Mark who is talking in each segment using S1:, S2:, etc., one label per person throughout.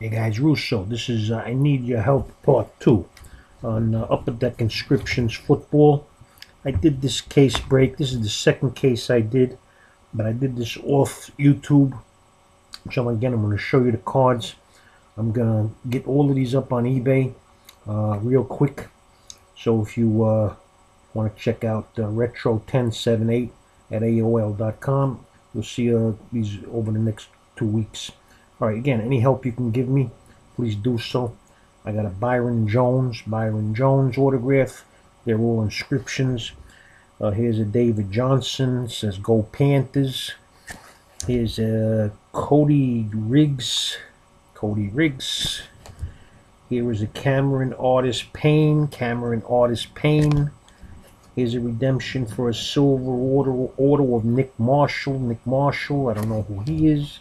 S1: Hey guys, Russo, this is uh, I Need Your Help Part 2 on uh, Upper Deck Inscriptions Football. I did this case break. This is the second case I did, but I did this off YouTube. So again, I'm going to show you the cards. I'm going to get all of these up on eBay uh, real quick. So if you uh, want to check out uh, Retro1078 at AOL.com, you'll see uh, these over the next two weeks. All right, again, any help you can give me, please do so. I got a Byron Jones, Byron Jones autograph. They're all inscriptions. Uh, here's a David Johnson. Says Go Panthers. Here's a Cody Riggs. Cody Riggs. Here is a Cameron Artis-Payne. Cameron Artis-Payne. Here's a redemption for a silver order, order of Nick Marshall. Nick Marshall, I don't know who he is.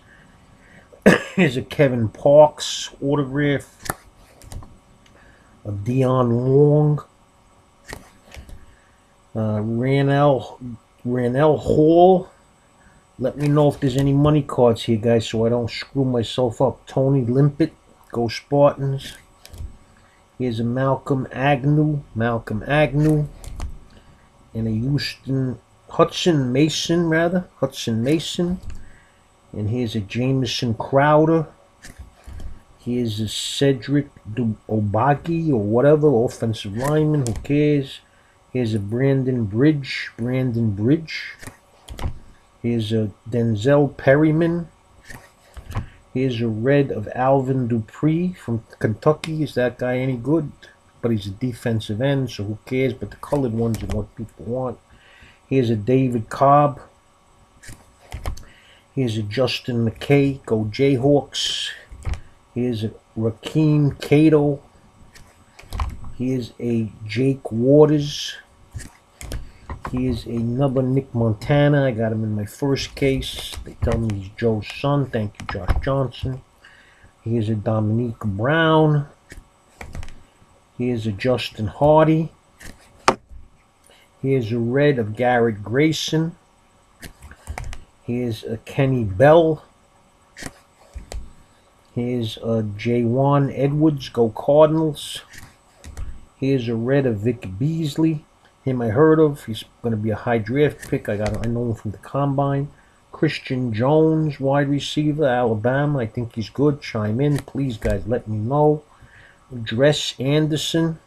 S1: Here's a Kevin Parks autograph of Dion Long. Uh, Rannell, Rannell Hall. Let me know if there's any money cards here, guys, so I don't screw myself up. Tony Lippett, go Spartans. Here's a Malcolm Agnew, Malcolm Agnew. And a Houston, Hudson Mason, rather, Hudson Mason. And here's a Jamison Crowder. Here's a Cedric Obagi or whatever, offensive lineman, who cares. Here's a Brandon Bridge, Brandon Bridge. Here's a Denzel Perryman. Here's a red of Alvin Dupree from Kentucky. Is that guy any good? But he's a defensive end, so who cares? But the colored ones are what people want. Here's a David Cobb. Here's a Justin McCay, go Jayhawks. Here's a Rakeem Cato. Here's a Jake Waters. Here's another Nick Montana. I got him in my first case. They tell me he's Joe's son. Thank you, Josh Johnson. Here's a Dominique Brown. Here's a Justin Hardy. Here's a red of Garrett Grayson. Here's a Kenny Bell. Here's a Jahwan Edwards, go Cardinals. Here's a red of Vic Beasley. Him I heard of. He's going to be a high draft pick. I got I know him from the combine. Christion Jones, wide receiver, Alabama. I think he's good. Chime in, please, guys. Let me know. Dres Anderson.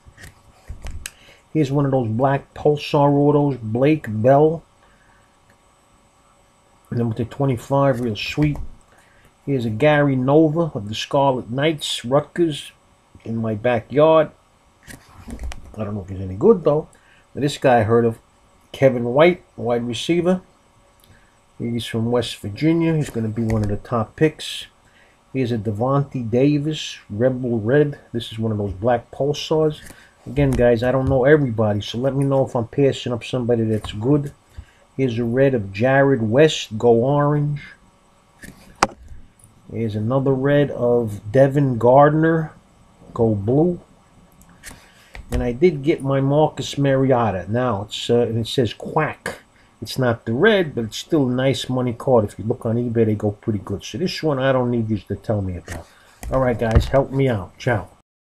S1: Here's one of those black Pulsar autos. Blake Bell. Number to 25, real sweet. Here's a Gary Nova of the Scarlet Knights, Rutgers, in my backyard. I don't know if he's any good, though. But this guy I heard of. Kevin White, wide receiver. He's from West Virginia. He's going to be one of the top picks. Here's a Devante Davis, Rebel Red. This is one of those black pulsars. Again, guys, I don't know everybody, so let me know if I'm passing up somebody that's good. Here's a red of Jarrod West, go orange. Here's another red of Devin Gardner, go blue. And I did get my Marcus Mariota. Now, it's uh, it says quack. It's not the red, but it's still a nice money card. If you look on eBay, they go pretty good. So this one I don't need you to tell me about. All right, guys, help me out. Ciao.